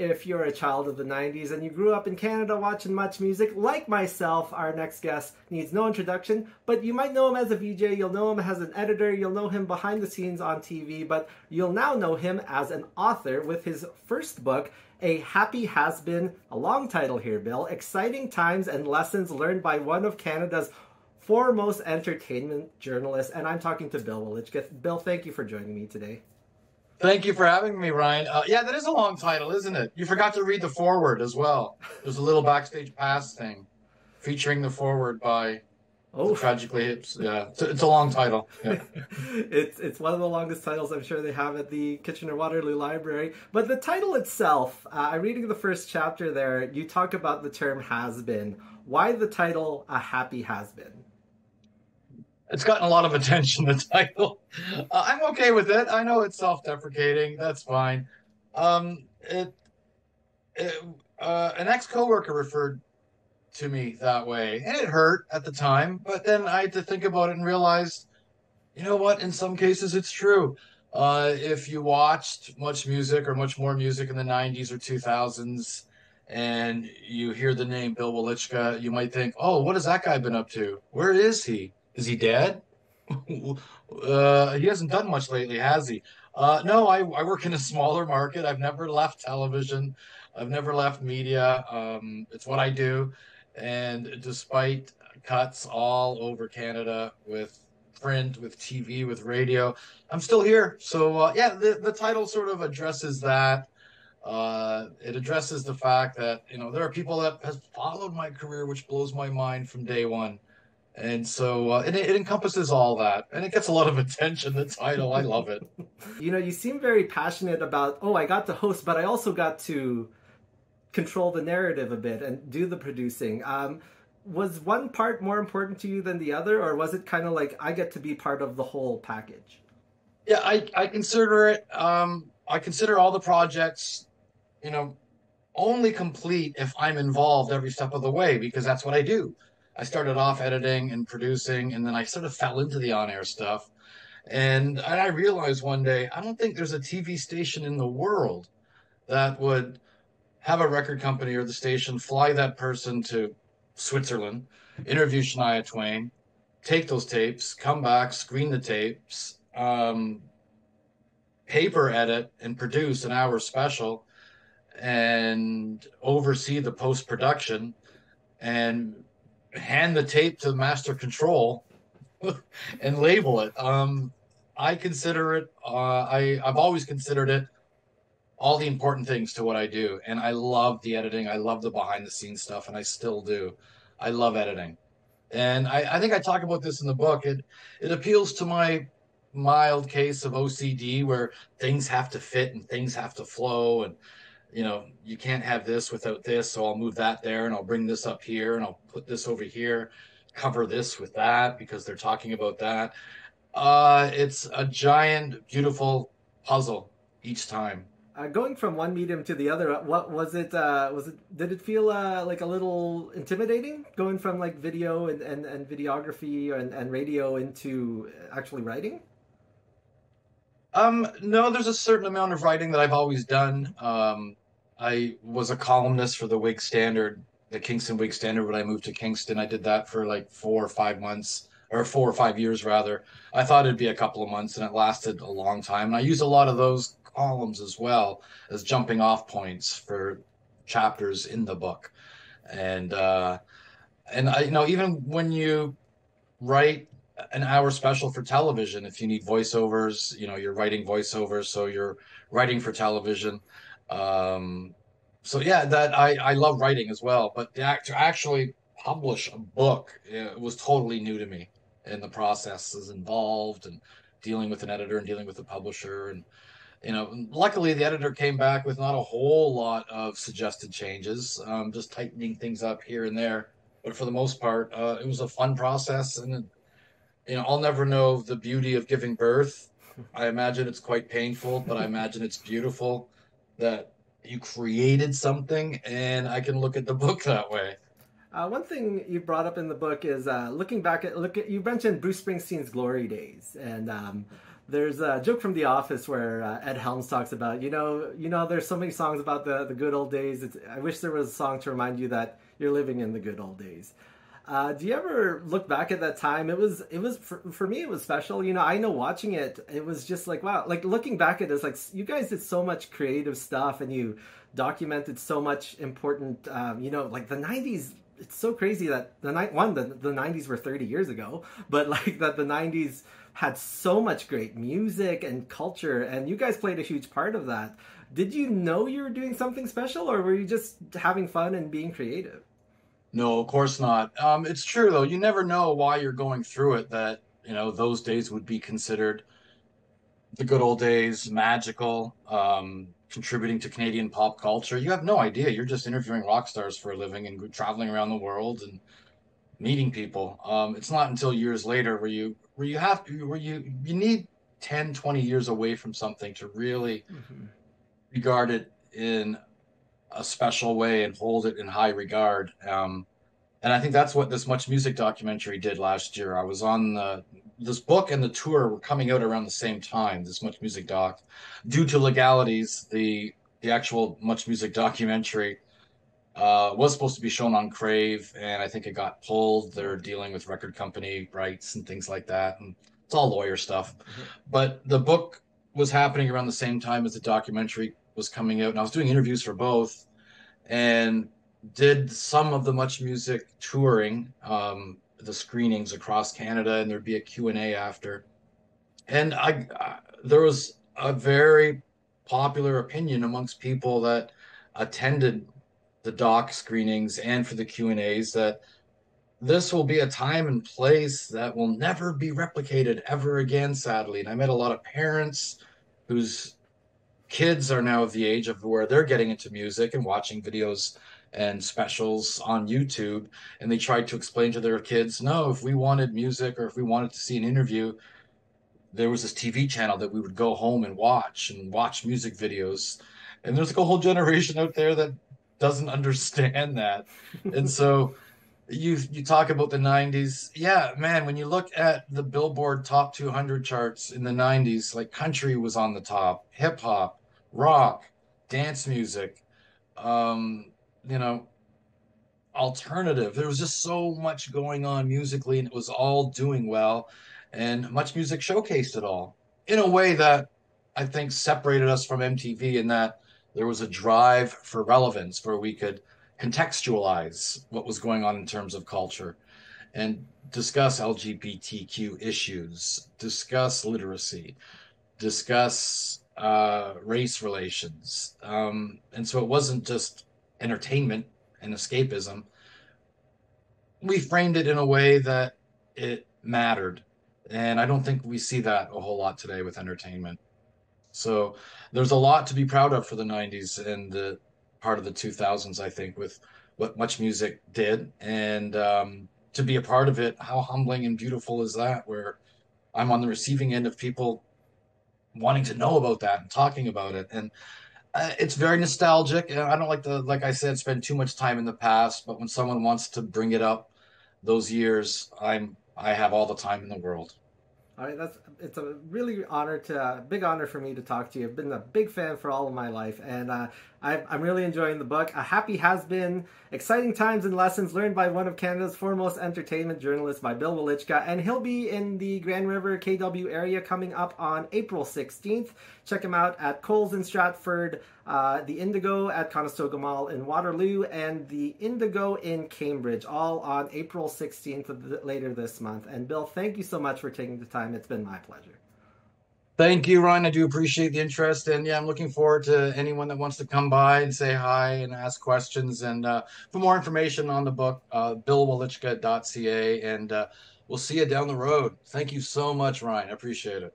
if you're a child of the 90s and you grew up in Canada watching MuchMusic, like myself, our next guest needs no introduction, but you might know him as a VJ, you'll know him as an editor, you'll know him behind the scenes on TV, but you'll now know him as an author with his first book, A Happy Has Been, a long title here, Bill, Exciting Times and Lessons Learned by One of Canada's foremost entertainment journalists. And I'm talking to Bill Welychka. Bill, thank you for joining me today. Thank you for having me, Ryan. Uh, yeah, that is a long title, isn't it? You forgot to read the foreword as well. There's a little backstage pass thing featuring the foreword by oh. Tragically Hips. Yeah, it's a, it's a long title. Yeah. it's it's one of the longest titles I'm sure they have at the Kitchener Waterloo Library. But the title itself, uh, I'm reading the first chapter there. You talk about the term has been. Why the title A Happy Has Been? It's gotten a lot of attention. The title, uh, I'm okay with it. I know it's self-deprecating. That's fine. Um, it, it uh, an ex-coworker referred to me that way, and it hurt at the time. But then I had to think about it and realize, you know what? In some cases, it's true. Uh, if you watched MuchMusic or MuchMoreMusic in the 90s or 2000s, and you hear the name Bill Welychka, you might think, "Oh, what has that guy been up to? Where is he?" Is he dead? uh, he hasn't done much lately, has he? Uh, no, I, I work in a smaller market. I've never left television. I've never left media. Um, it's what I do. And despite cuts all over Canada with print, with TV, with radio, I'm still here. So, uh, yeah, the, the title sort of addresses that. Uh, it addresses the fact that, you know, there are people that has followed my career, which blows my mind from day one and so uh, it, it encompasses all that and it gets a lot of attention the title. I love it. You know you seem very passionate about oh i got to host but i also got to control the narrative a bit and do the producing. Um, was one part more important to you than the other or was it kind of like i get to be part of the whole package? Yeah i, I consider it um, i consider all the projects you know only complete if i'm involved every step of the way because that's what i do I started off editing and producing, and then I sort of fell into the on air stuff. And I realized one day, I don't think there's a TV station in the world that would have a record company or the station fly that person to Switzerland, interview Shania Twain, take those tapes, come back, screen the tapes, um, paper edit, and produce an hour special and oversee the post production and hand the tape to master control and label it. Um, I consider it. Uh, I I've always considered it all the important things to what I do, and I love the editing. I love the behind the scenes stuff, and I still do. I love editing, and I, I think I talk about this in the book. It it appeals to my mild case of OCD where things have to fit and things have to flow and you know, you can't have this without this. So I'll move that there and I'll bring this up here and I'll put this over here, cover this with that because they're talking about that. Uh, it's a giant, beautiful puzzle each time. Uh, going from one medium to the other, what was it? Uh, was it? Did it feel uh, like a little intimidating going from like video and, and, and videography and, and radio into actually writing? Um, no, there's a certain amount of writing that I've always done. Um, I was a columnist for the Whig Standard, the Kingston Whig Standard. When I moved to Kingston, I did that for like four or five months, or four or five years rather. I thought it'd be a couple of months, and it lasted a long time. And I used a lot of those columns as well as jumping off points for chapters in the book. And uh, and I, you know, even when you write an hour special for television, if you need voiceovers, you know, you're writing voiceovers, so you're writing for television um, so yeah, that I, I love writing as well, but to, act, to actually publish a book it was totally new to me, and the processes involved, and dealing with an editor and dealing with a publisher, and you know, luckily the editor came back with not a whole lot of suggested changes, um, just tightening things up here and there. But for the most part, uh, it was a fun process, and you know, I'll never know the beauty of giving birth. I imagine it's quite painful, but I imagine it's beautiful that you created something, and I can look at the book that way. Uh, one thing you brought up in the book is uh, looking back at look at you mentioned Bruce Springsteen's glory days and um, There's a joke from The Office where uh, Ed Helms talks about, you know, you know, there's so many songs about the, the good old days. It's, I wish there was a song to remind you that you're living in the good old days. Uh, do you ever look back at that time? It was, it was for, for me. It was special. You know, I know watching it, it was just like wow. Like looking back at it, like you guys did so much creative stuff, and you documented so much important. Um, you know, like the '90s. It's so crazy that the night one the the '90s were 30 years ago, but like that the '90s had so much great music and culture, and you guys played a huge part of that. Did you know you were doing something special, or were you just having fun and being creative? No, of course not. Um, it's true though. You never know why you're going through it. That you know those days would be considered the good old days, magical, um, contributing to Canadian pop culture. You have no idea. You're just interviewing rock stars for a living and traveling around the world and meeting people. Um, it's not until years later where you where you have to where you you need 10, 20 years away from something to really mm-hmm. regard it in a special way and hold it in high regard. Um, and I think that's what this MuchMusic documentary did last year. I was on the this book and the tour were coming out around the same time. This MuchMusic doc, due to legalities, the the actual MuchMusic documentary uh, was supposed to be shown on Crave, and I think it got pulled. They're dealing with record company rights and things like that, and it's all lawyer stuff. Mm-hmm. But the book was happening around the same time as the documentary was coming out, and I was doing interviews for both, and did some of the MuchMusic touring, um, the screenings across Canada, and there'd be a Q and A after, and I, I there was a very popular opinion amongst people that attended the doc screenings and for the Q and A's that this will be a time and place that will never be replicated ever again sadly. And i met a lot of parents whose kids are now of the age of where they're getting into music and watching videos and specials on YouTube. And they tried to explain to their kids, no, if we wanted music or if we wanted to see an interview, there was this TV channel that we would go home and watch and watch music videos. And there's like a whole generation out there that doesn't understand that. and so you you talk about the 90s. Yeah, man, when you look at the Billboard Top 200 charts in the 90s, like country was on the top, hip hop, rock, dance music, um, you know, alternative. There was just so much going on musically, and it was all doing well. And MuchMusic showcased it all in a way that I think separated us from MTV in that there was a drive for relevance where we could contextualize what was going on in terms of culture and discuss LGBTQ issues, discuss literacy, discuss uh, race relations. Um, and so it wasn't just entertainment and escapism. We framed it in a way that it mattered. And I don't think we see that a whole lot today with entertainment. So there's a lot to be proud of for the 90s and the part of the 2000s, I think, with what MuchMusic did. And um, to be a part of it, how humbling and beautiful is that? Where I'm on the receiving end of people wanting to know about that and talking about it. And uh, it's very nostalgic. I don't like to like i said spend too much time in the past but when someone wants to bring it up those years i'm i have all the time in the world. All right, that's it's a really honor to uh, big honor for me to talk to you. I've been a big fan for all of my life, and uh, I, I'm really enjoying the book. A happy has been, exciting times and lessons learned by one of Canada's foremost entertainment journalists, by Bill Welychka, and he'll be in the Grand River KW area coming up on April 16th. Check him out at Coles in Stratford, uh, the Indigo at Conestoga Mall in Waterloo, and the Indigo in Cambridge, all on April 16th later this month. And Bill, thank you so much for taking the time. It's been my pleasure. Thank you, Ryan. I do appreciate the interest, and yeah, I'm looking forward to anyone that wants to come by and say hi and ask questions. And uh, for more information on the book, uh, billwelychka.ca, and uh, we'll see you down the road. Thank you so much, Ryan. I appreciate it.